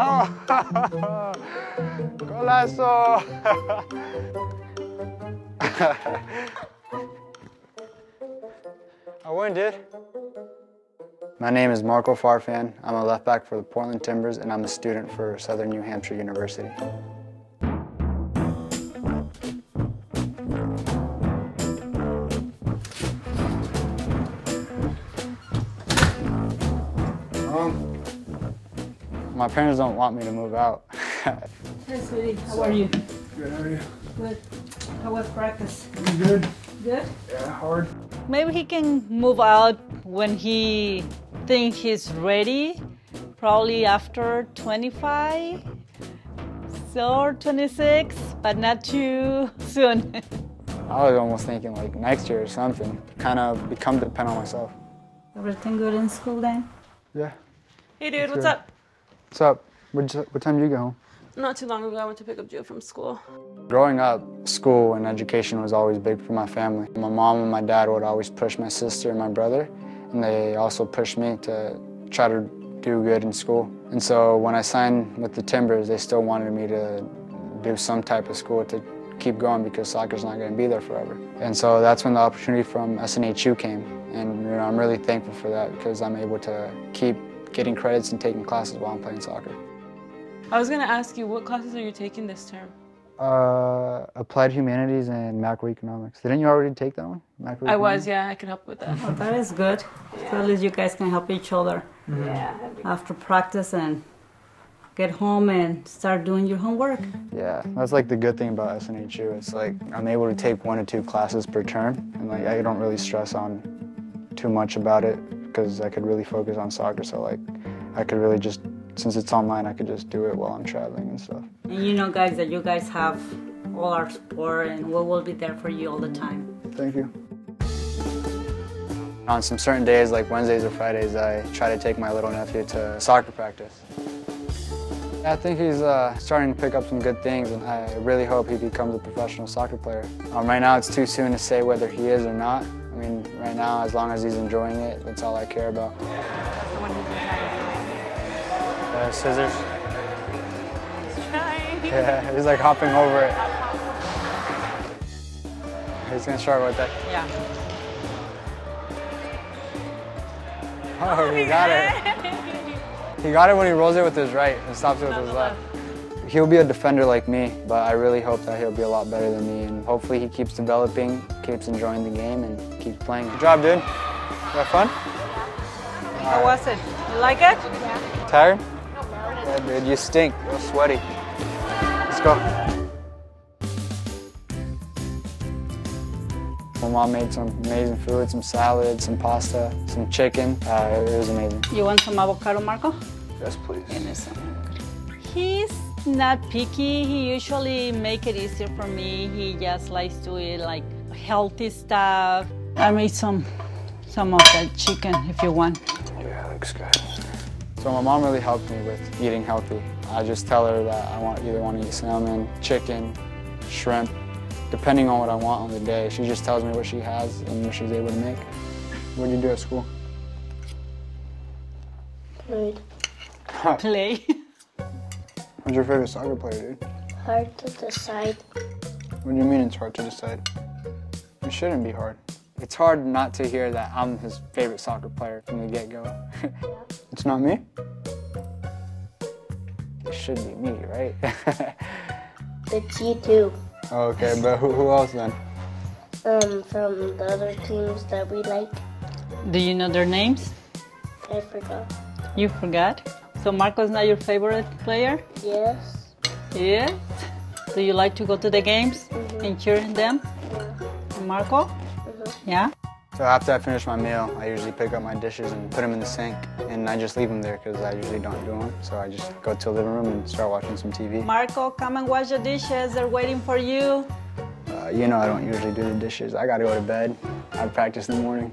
Oh, golazo! I win, dude. My name is Marco Farfan. I'm a left back for the Portland Timbers, and I'm a student for Southern New Hampshire University. My parents don't want me to move out. Hey, sweetie, how are you? Good, how are you? Good. How was practice? Good. Good. Yeah, hard. Maybe he can move out when he think he's ready. Probably after 25, so 26, but not too soon. I was almost thinking like next year or something. Kind of become dependent on myself. Everything good in school then? Yeah. Hey dude, what's good. up? What's up? What, what time did you get home? Not too long ago, I went to pick up Joe from school. Growing up, school and education was always big for my family. My mom and my dad would always push my sister and my brother, and they also pushed me to try to do good in school. And so when I signed with the Timbers, they still wanted me to do some type of school to keep going because soccer's not going to be there forever. And so that's when the opportunity from SNHU came, and you know, I'm really thankful for that because I'm able to keep getting credits and taking classes while I'm playing soccer. I was gonna ask you, what classes are you taking this term? Uh, applied humanities and macroeconomics. Didn't you already take that one? I was, yeah, I could help with that. Oh, that is good. So at least you guys can help each other Yeah. after practice and get home and start doing your homework. Yeah, that's like the good thing about SNHU. It's like I'm able to take one or two classes per term, and like I don't really stress on too much about it because I could really focus on soccer. So like I could really just, since it's online, I could just do it while I'm traveling and stuff. And you know, guys, that you guys have all our support and we will be there for you all the time. Thank you. On some certain days, like Wednesdays or Fridays, I try to take my little nephew to soccer practice. I think he's uh, starting to pick up some good things, and I really hope he becomes a professional soccer player. Um, right now, it's too soon to say whether he is or not. I mean, right now, as long as he's enjoying it, that's all I care about. Uh, scissors. Yeah, he's like hopping over it. He's gonna start with that. Yeah. Oh, he got it. He got it when he rolls it with his right and stops it with his left. He'll be a defender like me, but I really hope that he'll be a lot better than me. And hopefully he keeps developing, keeps enjoying the game, and keeps playing. Good job, dude. You have fun? How was it? You like it? Yeah. Tired? Yeah, dude, you stink. You're sweaty. Let's go. My mom made some amazing food, some salad, some pasta, some chicken. Uh, it was amazing. You want some avocado, Marco? Yes, please. He's not picky. He usually make it easier for me. He just likes to eat like healthy stuff. I made some some of that chicken if you want. Yeah, looks good. So my mom really helped me with eating healthy. I just tell her that I want either want to eat salmon, chicken, shrimp, depending on what I want on the day. She just tells me what she has and what she's able to make. What did you do at school? Played. Play. Who's your favorite soccer player, dude? Hard to decide. What do you mean it's hard to decide? It shouldn't be hard. It's hard not to hear that I'm his favorite soccer player from the get-go. it's not me? It should be me, right? It's you too. okay, but who, who else then? Um, from the other teams that we like. Do you know their names? I forgot. You forgot? So Marco's not your favorite player? Yes. Yes. Do you like to go to the games and cheer them? Marco? Yeah. So after I finish my meal, I usually pick up my dishes and put them in the sink, and I just leave them there because I usually don't do them. So I just go to the living room and start watching some TV. Marco, come and wash the dishes. They're waiting for you. Uh, you know I don't usually do the dishes. I gotta go to bed. I practice in the morning.